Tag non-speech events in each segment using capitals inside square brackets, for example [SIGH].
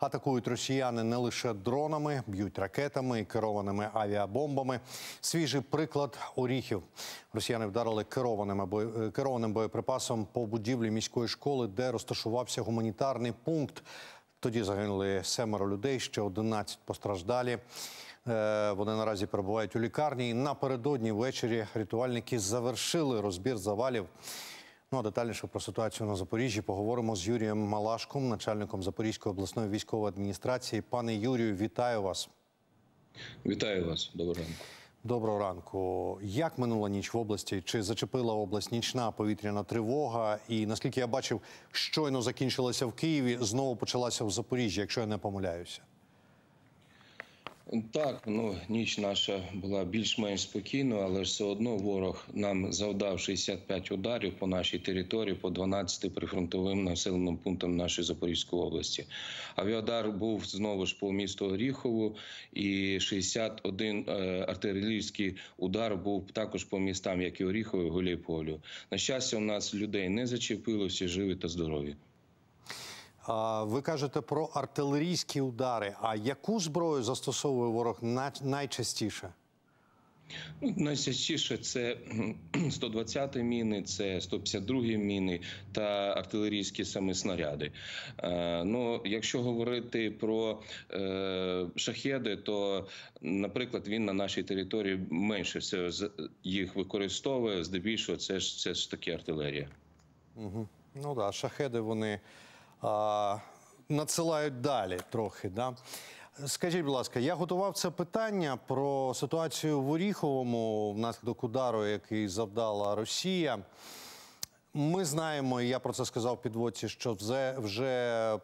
Атакують росіяни не лише дронами, б'ють ракетами і керованими авіабомбами. Свіжий приклад оріхів. Росіяни вдарили керованим е, керованим боєприпасом по будівлі міської школи, де розташувався гуманітарний пункт. Тоді загинули семеро людей, ще 11 постраждалі. Е, Вони наразі перебувають у лікарні. І напередодні ввечері рятувальники завершили розбір завалів. Ну а детальніше про ситуацію на Запоріжжі поговоримо з Юрієм Малашком, начальником Запорізької обласної військової адміністрації. Пане Юрію, вітаю вас. Вітаю вас, доброго ранку. Доброго ранку. Як минула ніч в області? Чи зачепила область нічна повітряна тривога? І наскільки я бачив, щойно закінчилася в Києві, знову почалася в Запоріжжі, якщо я не помиляюся. Так, ну ніч наша була більш-менш спокійною, але все одно ворог нам завдав 65 ударів по нашій території, по 12 прифронтовим населеним пунктам нашої Запорізької області. Авіадар був знову ж по місту Оріхову, і 61 е, артилерійський удар був також по містам, як і Оріхову, і Гуляйполю. На щастя, у нас людей не зачепило, всі живі та здорові. Ви кажете про артилерійські удари. А яку зброю застосовує ворог найчастіше? Найчастіше це [CLEARS THROAT] 120 міни, це 152 міни та артилерійські саме снаряди. Е, ну, якщо говорити про е, шахеди, то, наприклад, він на нашій території менше з- їх використовує. Здебільшого, це ж це ж таки артилерія. Угу. Ну так, шахеди вони а, надсилають далі трохи. Да? Скажіть, будь ласка, я готував це питання про ситуацію в Оріховому внаслідок удару, який завдала Росія. Ми знаємо, і я про це сказав підводці, що вже, вже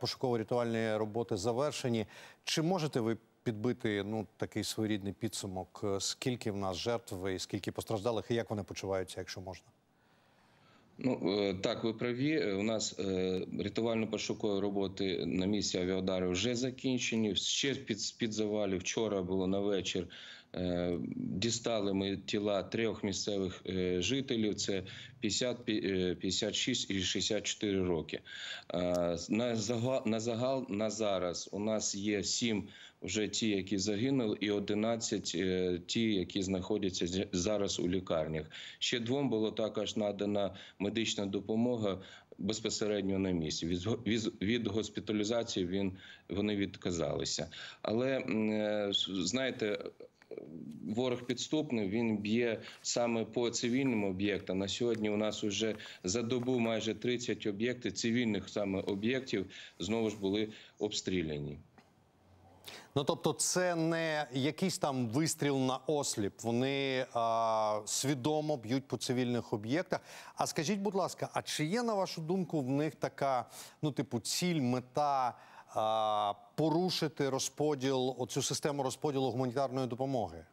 пошуково-рятувальні роботи завершені. Чи можете ви підбити ну, такий своєрідний підсумок? Скільки в нас жертв і скільки постраждалих, і як вони почуваються, якщо можна? Ну е, так, ви праві. Е, У нас е, рятувально-пошукові роботи на місці авіаудару вже закінчені. Ще під під завалів вчора було на вечір. Е, Дістали ми тіла трьох місцевих е, жителів. Це 50, е, 56 і 64 роки. Е, На загал, на загал на зараз у нас є сім вже ті, які загинули, і 11 е, ті, які знаходяться зараз у лікарнях. Ще двом було також надана медична допомога безпосередньо на місці. Від, від, від госпіталізації він вони відказалися. Але е, знаєте. Ворог підступний, він б'є саме по цивільним об'єктам. На сьогодні у нас вже за добу майже 30 об'єктів цивільних саме об'єктів знову ж були обстріляні. Ну тобто, це не якийсь там вистріл на осліп. Вони а, свідомо б'ють по цивільних об'єктах. А скажіть, будь ласка, а чи є на вашу думку в них така, ну, типу, ціль, мета порушити розподіл, оцю систему розподілу гуманітарної допомоги?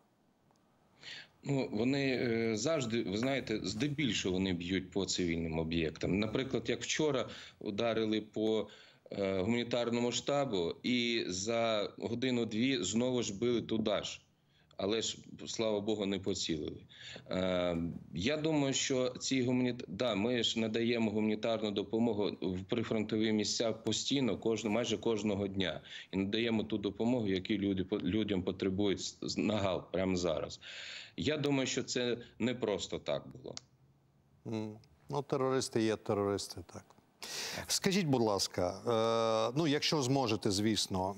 Ну, вони е, завжди, ви знаєте, здебільшого вони б'ють по цивільним об'єктам. Наприклад, як вчора ударили по е, гуманітарному штабу, і за годину-дві знову ж били туди ж. Але ж, слава Богу, не поцілили. Е, я думаю, що ці гуманіт... да, ми ж надаємо гуманітарну допомогу в прифронтові місця постійно, кожну, майже кожного дня, і надаємо ту допомогу, яку люди людям потребують нагал прямо зараз. Я думаю, що це не просто так було. Ну, терористи є терористи, так. Скажіть, будь ласка, е, ну, якщо зможете, звісно,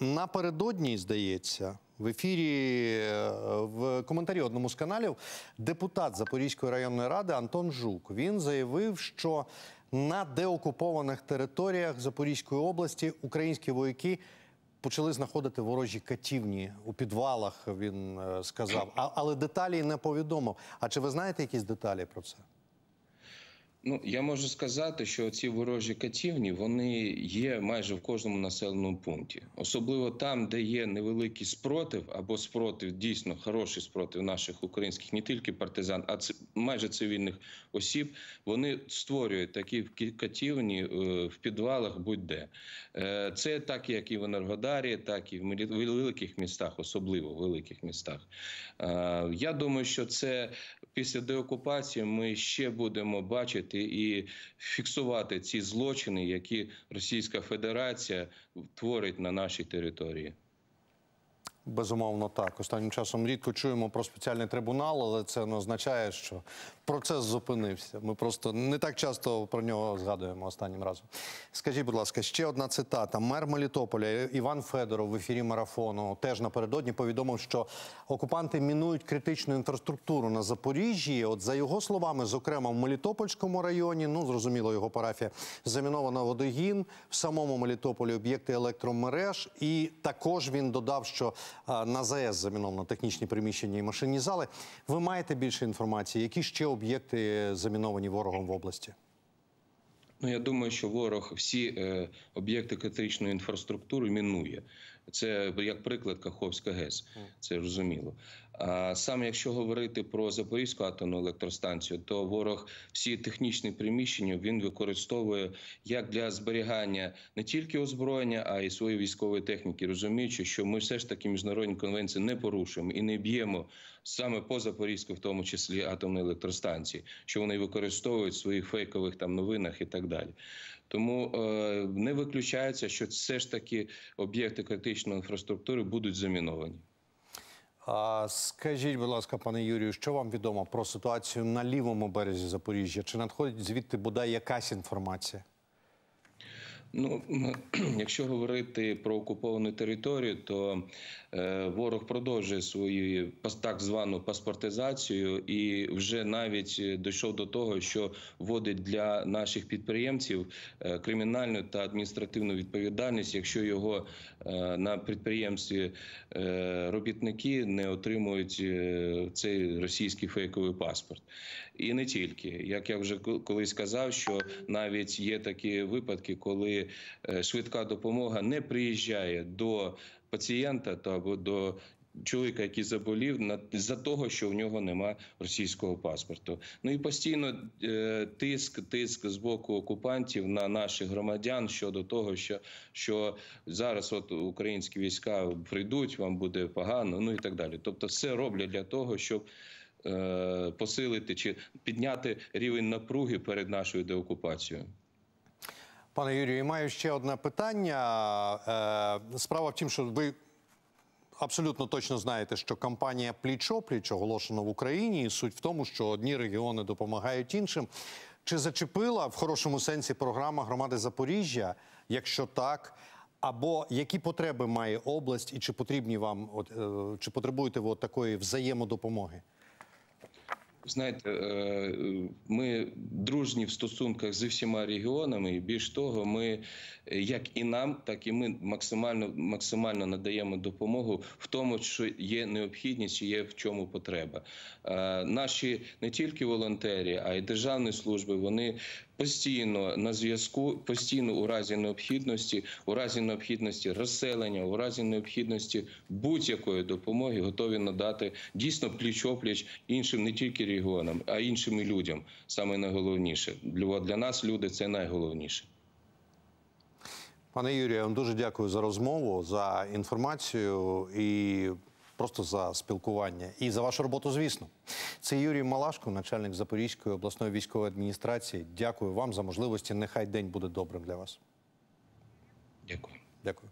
напередодні, здається, в ефірі е, в коментарі одному з каналів депутат Запорізької районної ради Антон Жук він заявив, що на деокупованих територіях Запорізької області українські вояки почали знаходити ворожі катівні у підвалах. Він е, сказав, а, але деталі не повідомив. А чи ви знаєте якісь деталі про це? Ну я можу сказати, що ці ворожі катівні вони є майже в кожному населеному пункті, особливо там, де є невеликий спротив або спротив, дійсно хороший спротив наших українських, не тільки партизан, а майже цивільних осіб. Вони створюють такі катівні е, в підвалах, будь-де. Е, Це так, як і в Енергодарі, так і в великих містах, особливо в великих містах. Е, Я думаю, що це після деокупації ми ще будемо бачити і фіксувати ці злочини, які Російська Федерація творить на нашій території. Безумовно, так. Останнім часом рідко чуємо про спеціальний трибунал, але це не означає, що процес зупинився. Ми просто не так часто про нього згадуємо останнім разом. Скажіть, будь ласка, ще одна цитата. Мер Мелітополя Іван Федоров в ефірі марафону теж напередодні повідомив, що окупанти мінують критичну інфраструктуру на Запоріжжі. От за його словами, зокрема в Мелітопольському районі, ну зрозуміло, його парафія замінована водогін в самому Мелітополі об'єкти електромереж. І також він додав, що на ЗАЕС заміновано технічні приміщення і машинні зали. Ви маєте більше інформації? Які ще об'єкти заміновані ворогом в області? Ну, я думаю, що ворог всі е, об'єкти критичної інфраструктури мінує. Це як приклад Каховська ГЕС, це розуміло. А саме якщо говорити про Запорізьку атомну електростанцію, то ворог всі технічні приміщення він використовує як для зберігання не тільки озброєння, а й своєї військової техніки, розуміючи, що ми все ж таки міжнародні конвенції не порушуємо і не б'ємо саме по Запорізьку, в тому числі атомної електростанції, що вони використовують в своїх фейкових там новинах і так далі. Тому е, не виключається, що все ж таки об'єкти критичної інфраструктури будуть заміновані. Скажіть, будь ласка, пане Юрію, що вам відомо про ситуацію на лівому березі Запоріжжя? Чи надходить звідти бодай якась інформація? Ну, [CLEARS THROAT] якщо говорити про окуповану територію, то е, ворог продовжує свою так звану паспортизацію, і вже навіть дійшов до того, що вводить для наших підприємців е, кримінальну та адміністративну відповідальність, якщо його е, на підприємстві е, робітники не отримують е, цей російський фейковий паспорт. І не тільки як я вже колись казав, що навіть є такі випадки, коли е, швидка допомога не приїжджає до пацієнта та або до чоловіка, який заболів, на за того, що в нього нема російського паспорту. Ну і постійно е, тиск, тиск з боку окупантів на наших громадян щодо того, що що зараз от українські війська прийдуть, вам буде погано, ну і так далі. Тобто, все роблять для того, щоб е, посилити чи підняти рівень напруги перед нашою деокупацією. Пане Юрію, маю ще одне питання. Е, Справа в тім, що ви абсолютно точно знаєте, що кампанія пліч-опліч оголошена в Україні, і суть в тому, що одні регіони допомагають іншим. Чи зачепила в хорошому сенсі програма громади Запоріжжя? Якщо так, або які потреби має область, і чи потрібні вам, от, е, чи потребуєте ви от такої взаємодопомоги? Знаєте, е, ми дружні в стосунках з всіма регіонами, і більш того, ми як і нам, так і ми максимально максимально надаємо допомогу в тому, що є необхідність і є в чому потреба. Е, наші не тільки волонтери, а й державні служби вони постійно на зв'язку, постійно у разі необхідності, у разі необхідності розселення, у разі необхідності будь-якої допомоги готові надати дійсно пліч-опліч іншим не тільки регіонам, а іншим людям. Саме найголовніше для, для нас люди це найголовніше. Пане Юрію, я вам дуже дякую за розмову, за інформацію і просто за спілкування і за вашу роботу, звісно. Це Юрій Малашко, начальник Запорізької обласної військової адміністрації. Дякую вам за можливості. Нехай день буде добрим для вас. Дякую. Дякую.